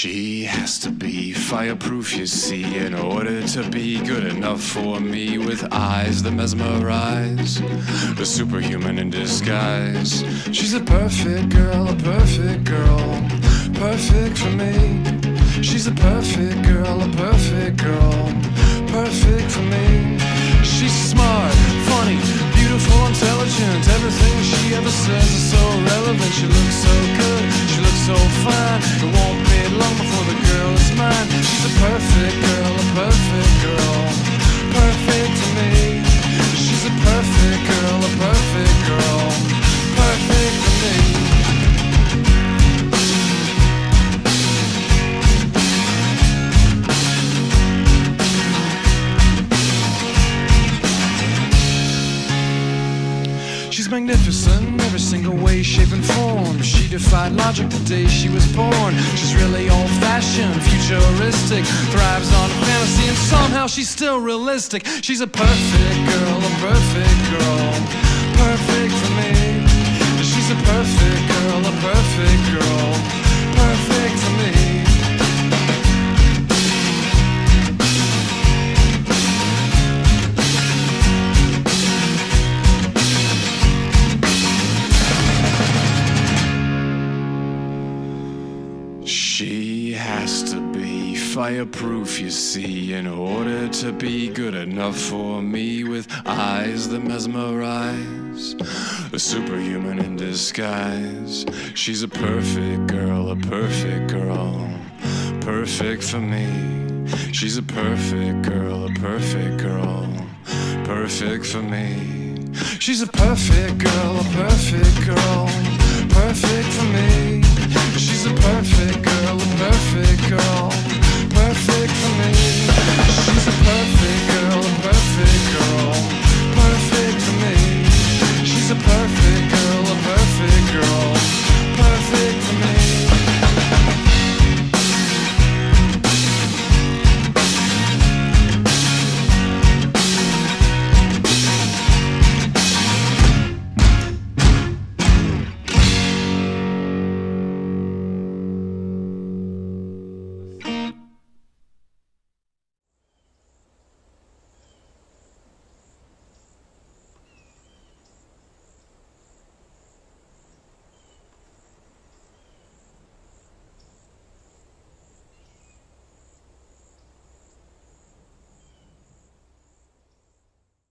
She has to be fireproof, you see, in order to be good enough for me with eyes that mesmerize. The superhuman in disguise. She's a perfect girl, a perfect girl, perfect for me. She's a perfect girl, a perfect girl, perfect for me. She's smart, funny, beautiful, intelligent. Everything she ever says is so relevant. She looks so good, she looks so fine. She's magnificent, every single way, shape, and form. She defied logic the day she was born. She's really old fashioned, futuristic, thrives on fantasy, and somehow she's still realistic. She's a perfect girl, a perfect girl, perfect for me. She's a perfect girl, a perfect girl, She has to be fireproof, you see, in order to be good enough for me with eyes that mesmerize. A superhuman in disguise. She's a perfect girl, a perfect girl, perfect for me. She's a perfect girl, a perfect girl, perfect for me. She's a perfect girl, a perfect girl, perfect